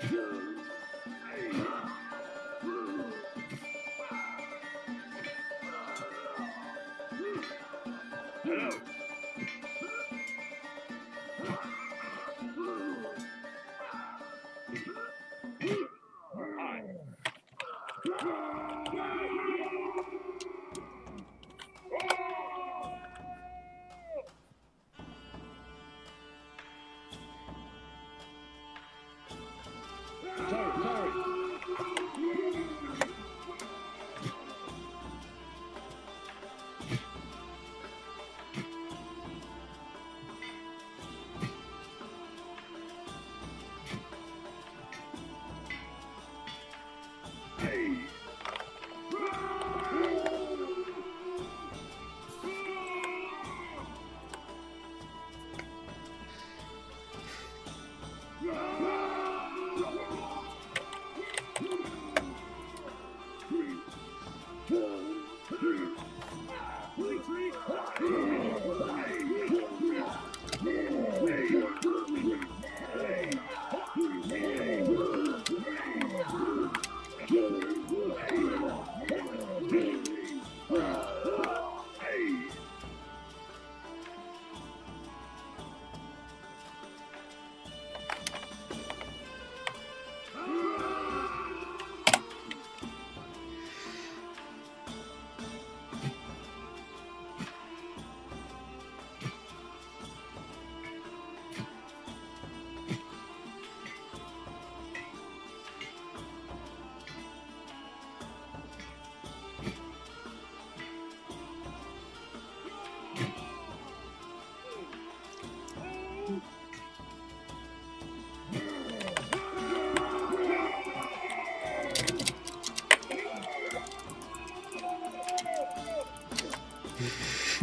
Hello.